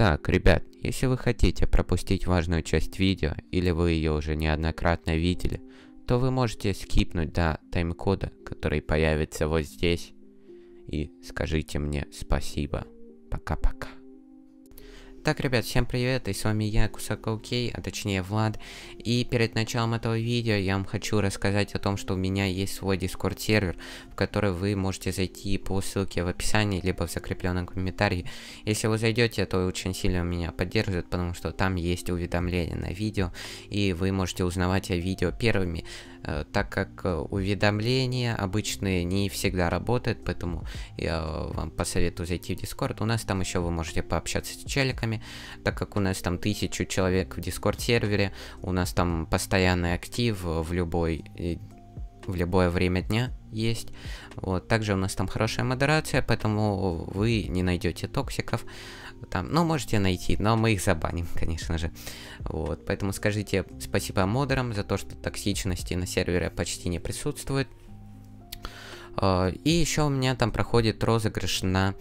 Так, ребят, если вы хотите пропустить важную часть видео, или вы ее уже неоднократно видели, то вы можете скипнуть до тайм-кода, который появится вот здесь, и скажите мне спасибо. Пока-пока. Так, ребят, всем привет, и с вами я, Кусако Кей, а точнее Влад. И перед началом этого видео я вам хочу рассказать о том, что у меня есть свой Discord сервер, в который вы можете зайти по ссылке в описании, либо в закрепленном комментарии. Если вы зайдете, то очень сильно меня поддержит, потому что там есть уведомления на видео, и вы можете узнавать о видео первыми. Э, так как э, уведомления обычные не всегда работают, поэтому я вам посоветую зайти в Discord. У нас там еще вы можете пообщаться с челиками, так как у нас там тысячу человек в Discord сервере, у нас там постоянный актив в любой в любое время дня есть. Вот. Также у нас там хорошая модерация, поэтому вы не найдете токсиков там, ну, можете найти, но мы их забаним, конечно же. Вот, поэтому скажите спасибо модерам за то, что токсичности на сервере почти не присутствует. А, и еще у меня там проходит розыгрыш на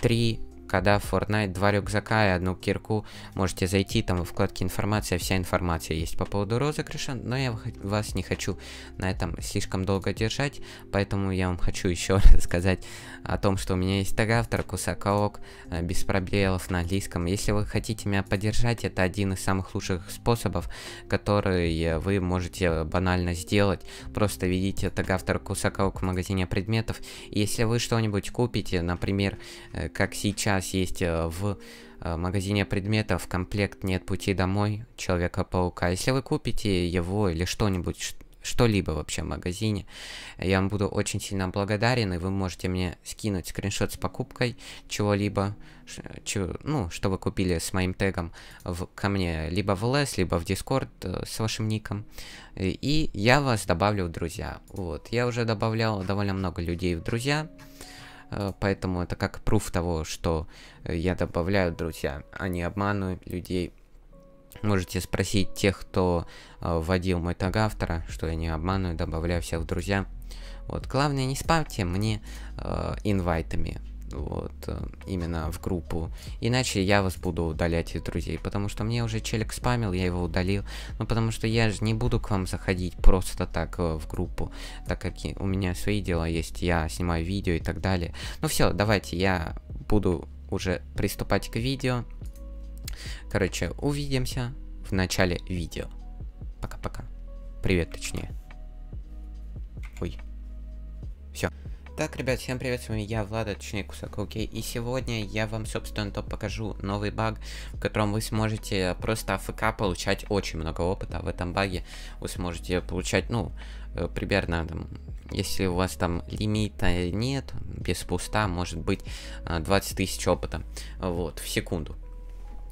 3 когда Fortnite два рюкзака и одну кирку. Можете зайти, там в вкладке информация, вся информация есть по поводу розыгрыша, но я вас не хочу на этом слишком долго держать, поэтому я вам хочу еще рассказать о том, что у меня есть тег автор Кусакаок, э, без пробелов на английском. Если вы хотите меня поддержать, это один из самых лучших способов, который вы можете банально сделать. Просто введите тег автор Кусакаок в магазине предметов. Если вы что-нибудь купите, например, э, как сейчас нас есть э, в э, магазине предметов комплект «Нет пути домой» Человека-паука. Если вы купите его или что-нибудь, что-либо вообще в магазине, я вам буду очень сильно благодарен, и вы можете мне скинуть скриншот с покупкой чего-либо, ну, что вы купили с моим тегом в, ко мне, либо в LS, либо в Discord э, с вашим ником, и я вас добавлю в друзья. Вот, я уже добавлял довольно много людей в друзья, поэтому это как пруф того, что э, я добавляю друзья, а не обманываю людей. Можете спросить тех, кто э, вводил мой таг автора, что я не обманываю, добавляю всех в друзья. Вот, главное не спамьте мне э, инвайтами вот, э, именно в группу. Иначе я вас буду удалять из друзей, потому что мне уже челик спамил, я его удалил. Ну, потому что я же не буду к вам заходить просто так э, в группу, так как у меня свои дела есть, я снимаю видео и так далее. Ну все, давайте я буду уже приступать к видео. Короче, увидимся в начале видео. Пока-пока. Привет, точнее. Ой. Так, ребят, всем привет, с вами я, Влада, точнее Кусак Окей, и сегодня я вам, собственно, то покажу новый баг, в котором вы сможете просто АФК получать очень много опыта. В этом баге, вы сможете получать, ну, э, примерно, там, если у вас там лимита нет, без пуста, может быть 20 э, тысяч опыта, вот, в секунду,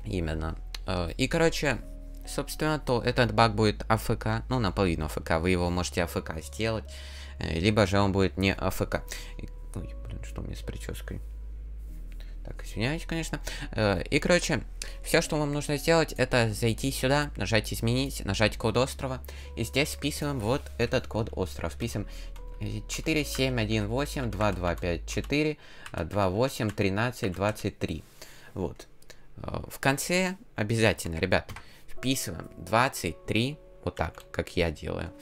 именно. Э, и, короче, собственно, то этот баг будет АФК, ну, наполовину АФК, вы его можете АФК сделать, либо же он будет не АФК. Ой, блин, что у меня с прической? Так, извиняюсь, конечно. Э, и, короче, все, что вам нужно сделать, это зайти сюда, нажать изменить, нажать код острова. И здесь вписываем вот этот код острова. Вписываем 4718 2254 28 13 23. Вот. Э, в конце обязательно, ребят, вписываем 23, вот так, как я делаю.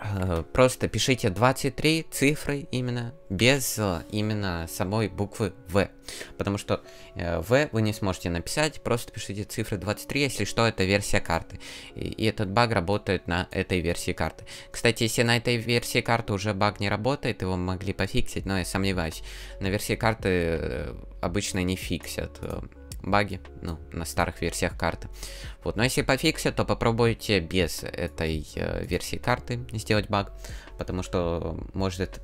Э, просто пишите 23 цифры именно, без э, именно самой буквы В. Потому что э, В вы не сможете написать, просто пишите цифры 23, если что, это версия карты. И, этот баг работает на этой версии карты. Кстати, если на этой версии карты уже баг не работает, его могли пофиксить, но я сомневаюсь. На версии карты обычно не фиксят баги, ну, на старых версиях карты. Вот, но если пофиксят, то попробуйте без этой э, версии карты сделать баг, потому что может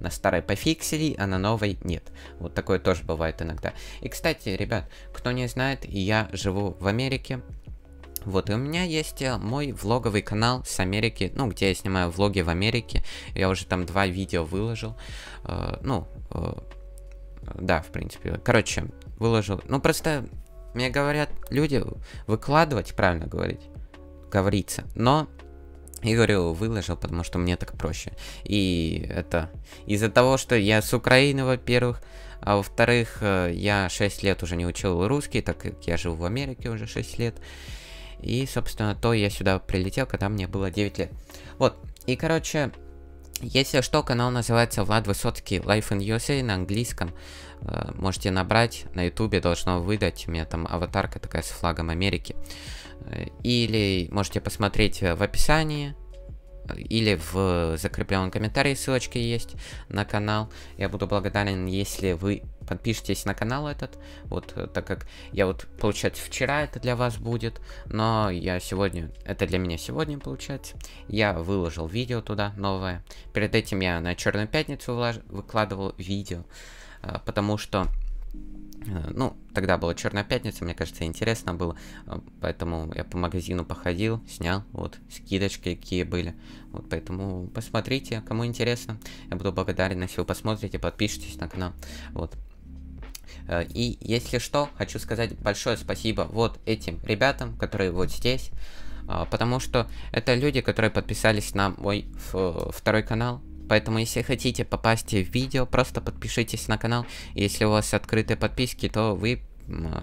на старой пофиксили, а на новой нет. Вот такое тоже бывает иногда. И, кстати, ребят, кто не знает, я живу в Америке, вот, и у меня есть э, мой влоговый канал с Америки, ну, где я снимаю влоги в Америке. Я уже там два видео выложил. Э, ну, э, да, в принципе. Короче, выложил. Ну, просто мне говорят люди выкладывать, правильно говорить, говорится. Но я говорю, выложил, потому что мне так проще. И это из-за того, что я с Украины, во-первых, А во-вторых, э, я 6 лет уже не учил русский, так как я жил в Америке уже 6 лет. И, собственно, то я сюда прилетел, когда мне было 9 лет. Вот, и, короче, если что, канал называется Влад Высоцкий Life in USA на английском. Э, можете набрать, на ютубе должно выдать, у меня там аватарка такая с флагом Америки. Э, или можете посмотреть в описании, или в закрепленном комментарии ссылочка есть на канал. Я буду благодарен, если вы подпишитесь на канал этот, вот, э, так как я вот, получается, вчера это для вас будет, но я сегодня, это для меня сегодня, получается, я выложил видео туда новое. Перед этим я на Черную Пятницу выкладывал видео, э, потому что ну, тогда была Черная Пятница, мне кажется, интересно было. Э, поэтому я по магазину походил, снял. Вот, скидочки какие были. Вот, поэтому посмотрите, кому интересно. Я буду благодарен, если вы посмотрите, подпишитесь на канал. Вот. Э, и если что, хочу сказать большое спасибо вот этим ребятам, которые вот здесь. Потому что это люди, которые подписались на мой второй канал. Поэтому, если хотите попасть в видео, просто подпишитесь на канал. Если у вас открытые подписки, то вы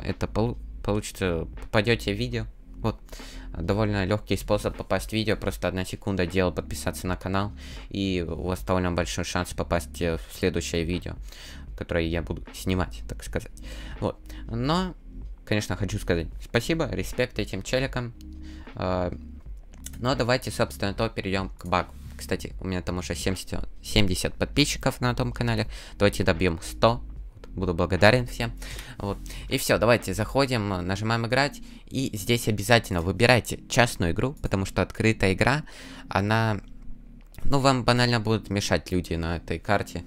это полу получится, попадете в видео. Вот, довольно легкий способ попасть в видео, просто одна секунда дела подписаться на канал, и у вас довольно большой шанс попасть в следующее видео, которое я буду снимать, так сказать. Вот, но, конечно, хочу сказать спасибо, респект этим челикам. А, но давайте, собственно, то перейдем к багу. Кстати, у меня там уже 70, 70 подписчиков на том канале. Давайте добьем 100. Буду благодарен всем. Вот. И все, давайте заходим, нажимаем играть. И здесь обязательно выбирайте частную игру, потому что открытая игра, она... Ну, вам банально будут мешать люди на этой карте.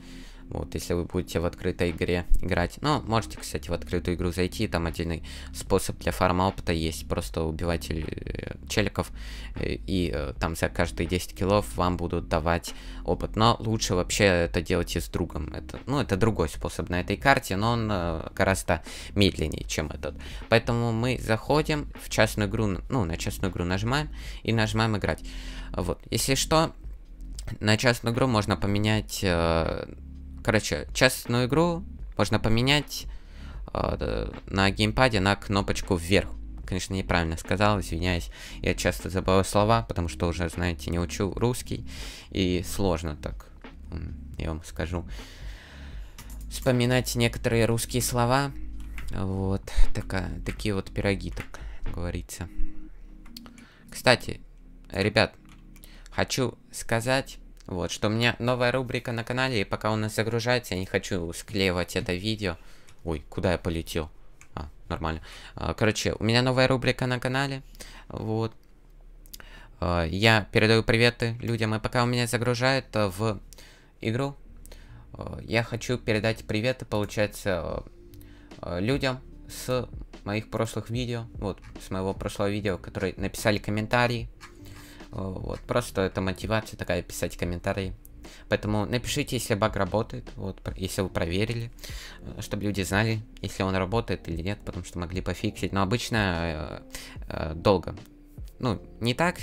Вот, если вы будете в открытой игре играть. Ну, можете, кстати, в открытую игру зайти. Там отдельный способ для фарма опыта есть. Просто убивайте э, челиков. Э, и э, там за каждые 10 киллов вам будут давать опыт. Но лучше вообще это делать и с другом. Это, ну, это другой способ на этой карте, но он гораздо медленнее, чем этот. Поэтому мы заходим в частную игру, ну, на частную игру нажимаем и нажимаем играть. Вот, если что, на частную игру можно поменять Короче, частную игру можно поменять э, на геймпаде на кнопочку вверх. Конечно, неправильно сказал, извиняюсь. Я часто забываю слова, потому что уже, знаете, не учу русский. И сложно так, я вам скажу, вспоминать некоторые русские слова. Вот, такая, такие вот пироги, так говорится. Кстати, ребят, хочу сказать, вот, что у меня новая рубрика на канале, и пока у нас загружается, я не хочу склеивать это видео. Ой, куда я полетел? А, нормально. А, короче, у меня новая рубрика на канале. Вот. А, я передаю приветы людям, и пока у меня загружает в игру, а, я хочу передать приветы, получается, людям с моих прошлых видео. Вот, с моего прошлого видео, которые написали комментарии. Вот, просто это мотивация такая, писать комментарии. Поэтому напишите, если баг работает, вот, если вы проверили, э, чтобы люди знали, если он работает или нет, потому что могли пофиксить. Но обычно э, э, долго. Ну, не так,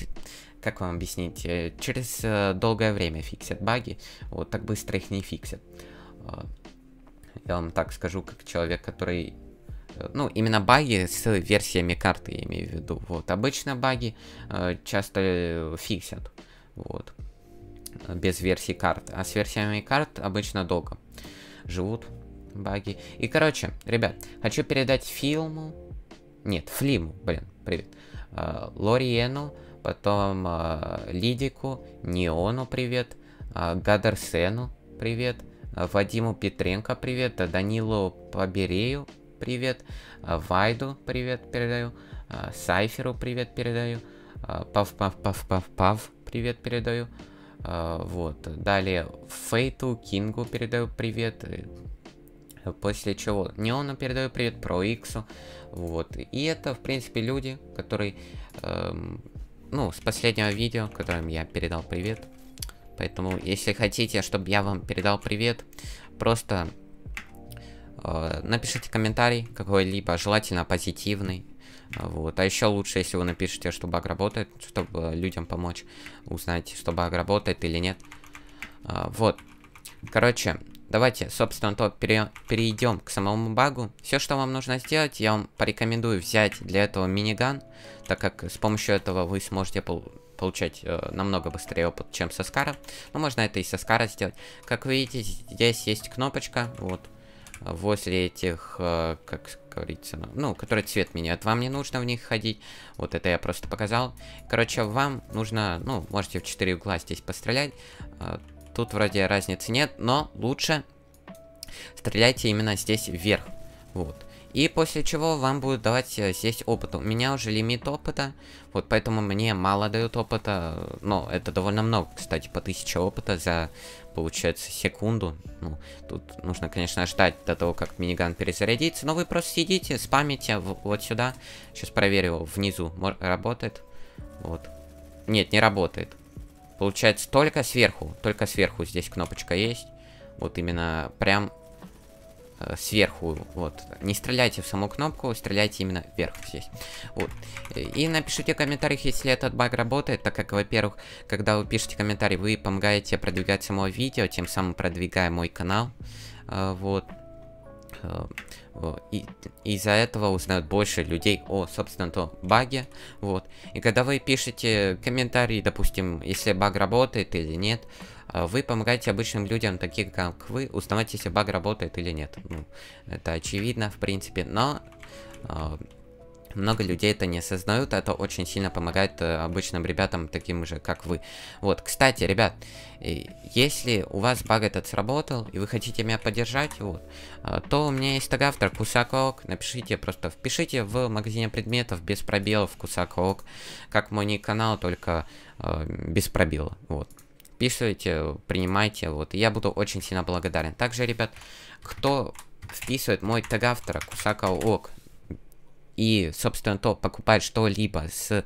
как вам объяснить, э, через э, долгое время фиксят баги, вот так быстро их не фиксят. Э, я вам так скажу, как человек, который ну, именно баги с версиями карты, я имею в виду. Вот, обычно баги э, часто фиксят, вот, без версии карт. А с версиями карт обычно долго живут баги. И, короче, ребят, хочу передать фильму, нет, Флиму, блин, привет, э, Лориену, потом э, Лидику, Неону привет, э, Гадарсену привет, э, Вадиму Петренко привет, Данилу Поберею привет. А, Вайду привет передаю. А, Сайферу привет передаю. А, пав, пав, пав, пав, пав, привет передаю. Вот. Далее Фейту, Кингу передаю привет. После чего Неону передаю привет, Про Иксу. Вот. И это, в принципе, люди, которые... Эм, ну, с последнего видео, которым я передал привет. Поэтому, если хотите, чтобы я вам передал привет, просто Э, напишите комментарий какой-либо, желательно позитивный. Вот. А еще лучше, если вы напишите, что баг работает, чтобы людям помочь узнать, что баг работает или нет. Э, вот. Короче, давайте, собственно, то пере перейдем к самому багу. Все, что вам нужно сделать, я вам порекомендую взять для этого миниган, так как с помощью этого вы сможете пол получать э, намного быстрее опыт, чем со Скара. Но можно это и со Скара сделать. Как видите, здесь есть кнопочка, вот, возле этих, э, как говорится, ну, который цвет меняет. Вам не нужно в них ходить. Вот это я просто показал. Короче, вам нужно, ну, можете в 4 угла здесь пострелять. Э, тут вроде разницы нет, но лучше стреляйте именно здесь вверх. Вот. И после чего вам будет давать э, здесь опыт. У меня уже лимит опыта, вот поэтому мне мало дают опыта. Но это довольно много, кстати, по 1000 опыта за, получается, секунду. Ну, тут нужно, конечно, ждать до того, как миниган перезарядится. Но вы просто сидите, спамите вот сюда. Сейчас проверю, внизу работает. Вот. Нет, не работает. Получается, только сверху, только сверху здесь кнопочка есть. Вот именно прям Э, сверху, вот. Не стреляйте в саму кнопку, стреляйте именно вверх здесь. Вот. И напишите в комментариях, если этот баг работает, так как, во-первых, когда вы пишете комментарий, вы помогаете продвигать само видео, тем самым продвигая мой канал. Э, вот. Э, и из-за этого узнают больше людей о, собственно, то баге, вот. И когда вы пишете комментарий, допустим, если баг работает или нет, вы помогаете обычным людям, таким как вы, узнавать, если баг работает или нет. Ну, это очевидно, в принципе, но э, много людей это не осознают, это очень сильно помогает э, обычным ребятам, таким же, как вы. Вот, кстати, ребят, если у вас баг этот сработал, и вы хотите меня поддержать, вот, э, то у меня есть тагавтор Кусакок, напишите, просто впишите в магазине предметов без пробелов Кусакок, как мой канал, только э, без пробела, вот вписывайте, принимайте, вот, я буду очень сильно благодарен. Также, ребят, кто вписывает мой тег автора Кусака Ок и, собственно, то покупает что-либо с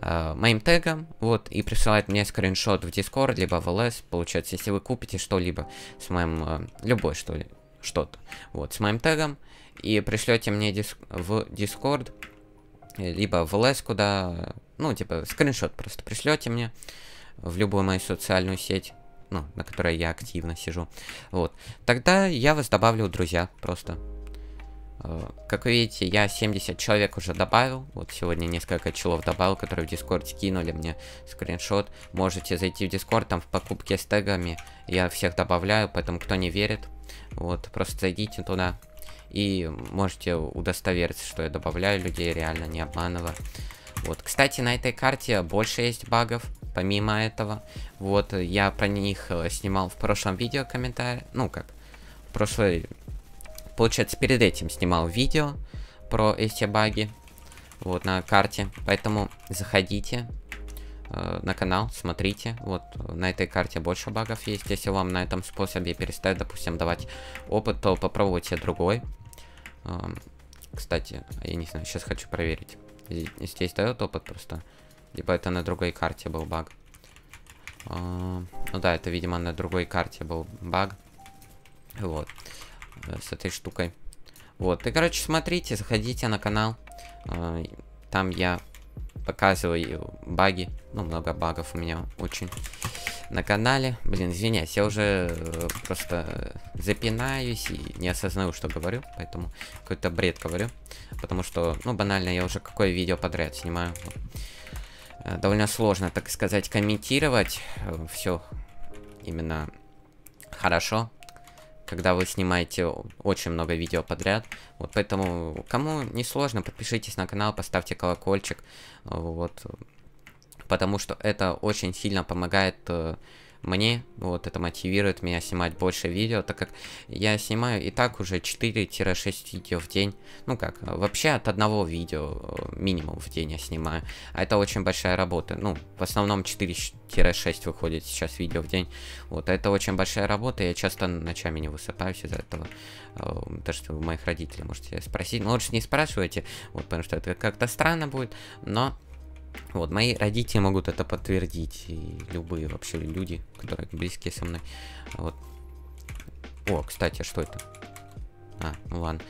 э, моим тегом, вот, и присылает мне скриншот в Discord, либо в LS, получается, если вы купите что-либо с моим, э, любой что что-то, вот, с моим тегом, и пришлете мне диск в Discord, либо в LS, куда, ну, типа, скриншот просто пришлете мне, в любую мою социальную сеть, ну, на которой я активно сижу, вот, тогда я вас добавлю друзья просто. Э, как вы видите, я 70 человек уже добавил. Вот сегодня несколько челов добавил, которые в Дискорд скинули мне скриншот. Можете зайти в Дискорд, там в покупке с тегами я всех добавляю, поэтому кто не верит, вот, просто зайдите туда. И можете удостовериться, что я добавляю людей, реально не обманываю. Вот, кстати, на этой карте больше есть багов помимо этого. Вот, я про них э, снимал в прошлом видео комментарий. Ну, как, в прошлой... Получается, перед этим снимал видео про эти баги. Вот, на карте. Поэтому заходите э, на канал, смотрите. Вот, на этой карте больше багов есть. Если вам на этом способе перестать, допустим, давать опыт, то попробуйте другой. Э, кстати, я не знаю, сейчас хочу проверить. Здесь дает опыт просто. Либо это на другой карте был баг. А, ну да, это, видимо, на другой карте был баг. Вот. Э, с этой штукой. Вот. И, короче, смотрите, заходите на канал. А, там я показываю баги. Ну, много багов у меня очень на канале. Блин, извиняюсь, я уже э, просто запинаюсь и не осознаю, что говорю. Поэтому какой-то бред говорю. Потому что, ну, банально, я уже какое видео подряд снимаю. Э, довольно сложно, так сказать, комментировать э, все именно хорошо, когда вы снимаете очень много видео подряд. Вот поэтому, кому не сложно, подпишитесь на канал, поставьте колокольчик. Вот. Потому что это очень сильно помогает э, мне, вот это мотивирует меня снимать больше видео, так как я снимаю и так уже 4-6 видео в день. Ну как, вообще от одного видео э, минимум в день я снимаю. А это очень большая работа. Ну, в основном 4-6 выходит сейчас видео в день. Вот, это очень большая работа, я часто ночами не высыпаюсь из-за этого. Даже что у моих родителей можете спросить. Ну, лучше не спрашивайте, вот, потому что это как-то странно будет, но вот, мои родители могут это подтвердить, и любые вообще люди, которые близкие со мной. Вот. О, кстати, что это? А, ну ладно.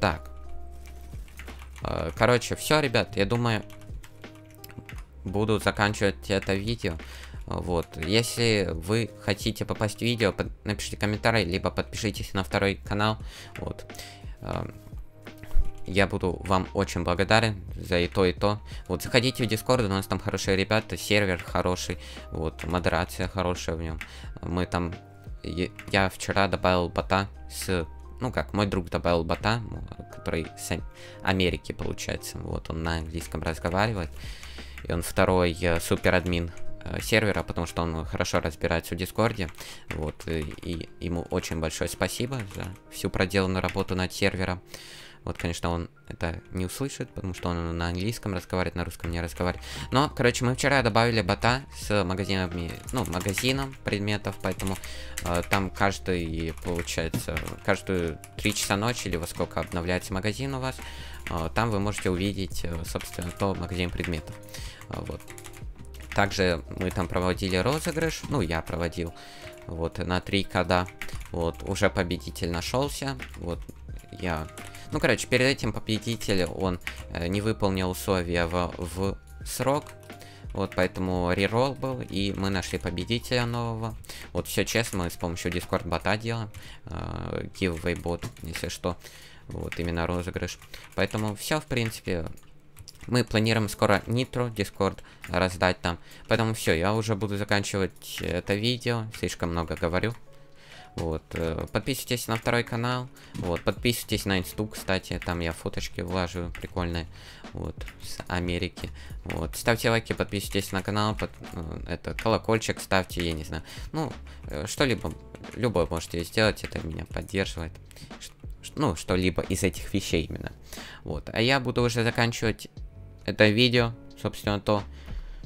Так. А, короче, все, ребят, я думаю, буду заканчивать это видео. Вот, если вы хотите попасть в видео, напишите комментарий, либо подпишитесь на второй канал. Вот. Я буду вам очень благодарен за и то, и то. Вот, заходите в Discord, у нас там хорошие ребята, сервер хороший, вот, модерация хорошая в нем. Мы там... Я вчера добавил бота с... Ну как, мой друг добавил бота, который с Америки, получается. Вот, он на английском разговаривает. И он второй э, супер админ э, сервера, потому что он хорошо разбирается в Дискорде. Вот, и, и ему очень большое спасибо за всю проделанную работу над сервером. Вот, конечно, он это не услышит, потому что он на английском разговаривает, на русском не разговаривает. Но, короче, мы вчера добавили бота с магазинами, ну, магазином предметов, поэтому э, там каждый, получается, каждую 3 часа ночи или во сколько обновляется магазин у вас, э, там вы можете увидеть, э, собственно, то магазин предметов. Э, вот. Также мы там проводили розыгрыш, ну, я проводил, вот, на 3 кода. Вот, уже победитель нашелся, вот, я ну, короче, перед этим победитель, он э, не выполнил условия в, в срок. Вот, поэтому реролл был, и мы нашли победителя нового. Вот, все честно, мы с помощью Discord бота делаем. Э, giveaway бот, если что. Вот, именно розыгрыш. Поэтому все, в принципе, мы планируем скоро Nitro, Discord раздать там. Поэтому все, я уже буду заканчивать это видео. Слишком много говорю. Вот, э, подписывайтесь на второй канал, вот, подписывайтесь на инсту, кстати, там я фоточки влажу прикольные, вот, с Америки, вот, ставьте лайки, подписывайтесь на канал, под, э, это, колокольчик ставьте, я не знаю, ну, э, что-либо, любое можете сделать, это меня поддерживает, ну, что-либо из этих вещей именно, вот, а я буду уже заканчивать это видео, собственно, то,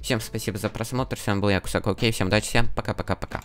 всем спасибо за просмотр, с вами был я, Кусак, окей, всем удачи, всем пока-пока-пока.